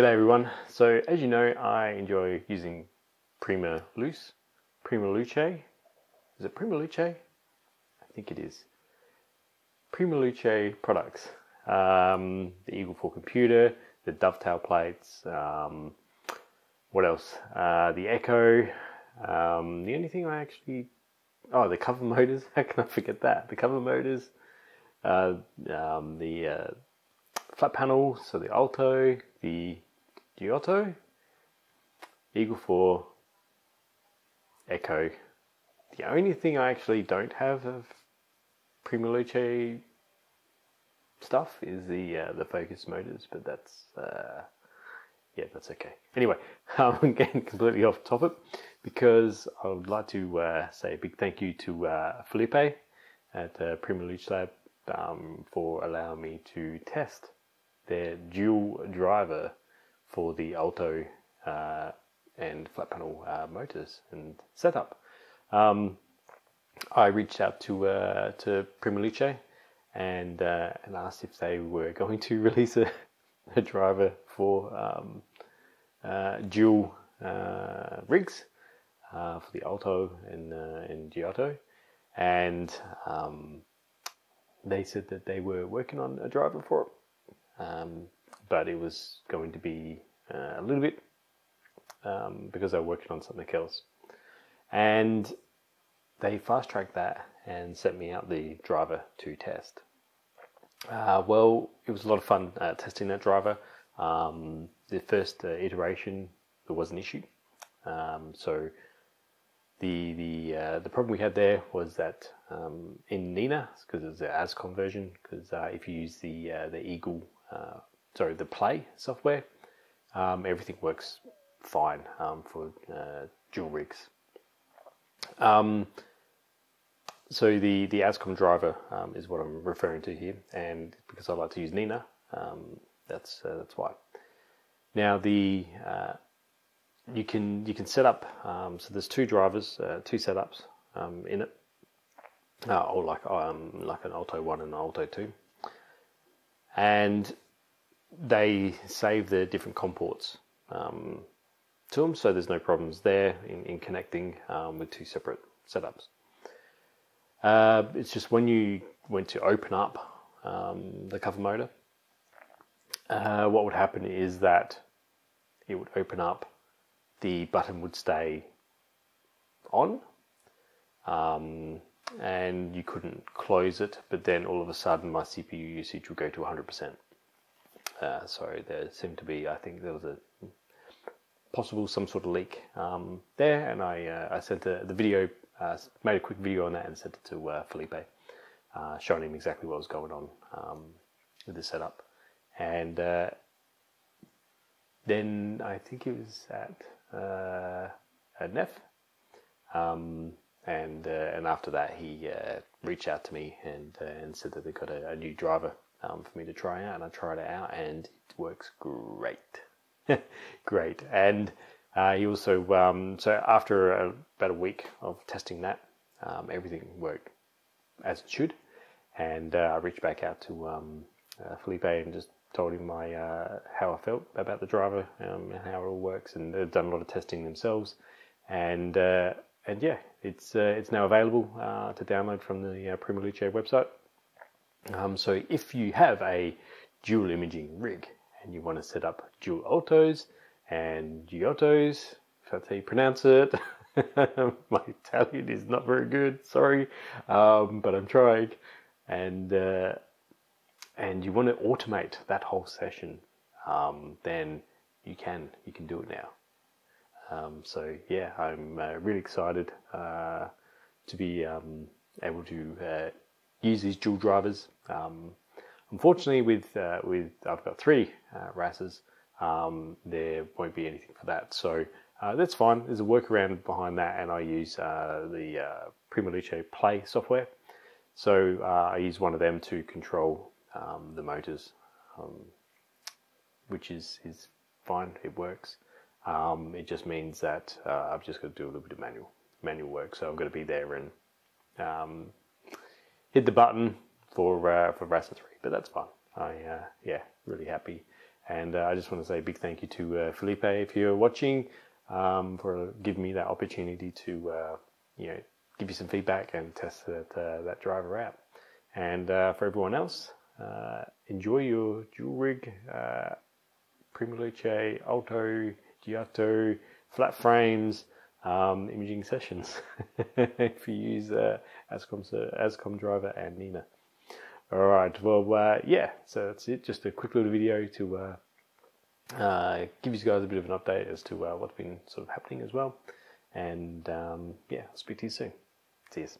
G'day everyone. So as you know, I enjoy using Prima Luce, Prima Luce. Is it Prima Luce? I think it is. Prima Luce products. Um, the Eagle 4 computer, the dovetail plates, um, what else? Uh, the Echo. Um, the only thing I actually, oh, the cover motors. How can I forget that? The cover motors, uh, um, the uh, flat panel, so the Alto, the Giotto, Eagle 4, Echo. The only thing I actually don't have of Prima Luce stuff is the uh, the focus motors, but that's uh, yeah, that's okay. Anyway, I'm getting completely off topic because I would like to uh, say a big thank you to uh, Felipe at uh, Prima Luce Lab um, for allowing me to test their dual driver for the Alto uh, and flat panel uh, motors and setup. Um, I reached out to uh, to Prima Luce and uh, and asked if they were going to release a, a driver for um, uh, dual uh, rigs for the Alto and and Giotto, and um, they said that they were working on a driver for it. Um, but it was going to be uh, a little bit um, because they were working on something else. And they fast tracked that and sent me out the driver to test. Uh, well, it was a lot of fun uh, testing that driver. Um, the first uh, iteration, there was an issue. Um, so the the uh, the problem we had there was that um, in Nina, because it was an ASCOM version, because uh, if you use the uh, the Eagle sorry, the Play software, um, everything works fine um, for uh, dual rigs. Um, so the the ASCOM driver um, is what I'm referring to here, and because I like to use Nina, um, that's uh, that's why. Now the uh, you can you can set up um, so there's two drivers, uh, two setups in it, uh, or like like an Alto one and an Alto two and they save the different COM ports um, to them, so there's no problems there in, in connecting um, with two separate setups. Uh, it's just when you went to open up um, the cover motor, uh, what would happen is that it would open up, the button would stay on, um, and you couldn't close it, but then all of a sudden my CPU usage would go to 100%. Uh, so there seemed to be, I think there was a possible some sort of leak um, there, and I uh, I sent a, the video, uh, made a quick video on that and sent it to uh, Felipe, uh, showing him exactly what was going on um, with the setup, and uh, then I think it was at at NEF. Um, and uh, and after that he uh, reached out to me and uh, and said that they got a, a new driver um, for me to try out, and I tried it out, and it works great, great. And uh, he also um, so after a, about a week of testing that, um, everything worked as it should, and uh, I reached back out to um, uh, Felipe and just told him my how I felt about the driver um, and how it all works, and they've done a lot of testing themselves, and and yeah, it's uh, it's now available uh, to download from the uh, Prima Luce website. Um, so if you have a dual imaging rig and you want to set up dual altos and giottos, if that's how you pronounce it, my Italian is not very good, sorry, um, but I'm trying, and uh, and you want to automate that whole session, um, then you can you can do it now. Um, so yeah, I'm uh, really excited uh, to be um, able to uh, use these dual drivers. Um, unfortunately, with uh, with I've got three uh, RASAs, um, there won't be anything for that. So uh, that's fine. There's a workaround behind that, and I use the Prima Luce Play software. So I use one of them to control um, the motors, um, which is is fine. It works. Um, it just means that uh, I've just got to do a little bit of manual manual work. So I've got to be there and um, hit the button for uh, for Rasa 3, but that's fine. I uh, yeah, really happy. And uh, I just want to say a big thank you to uh, Felipe if you're watching um, for giving me that opportunity to uh, you know give you some feedback and test that uh, that driver out. And uh, for everyone else, uh, enjoy your dual rig uh, Prima Luce Alto Giotto flat frames um, imaging sessions if you use uh, Ascom, Ascom driver and Nina. All right, well, uh, yeah, so that's it. Just a quick little video to uh, uh, give you guys a bit of an update as to uh, what's been sort of happening as well. And um, yeah, speak to you soon. Cheers.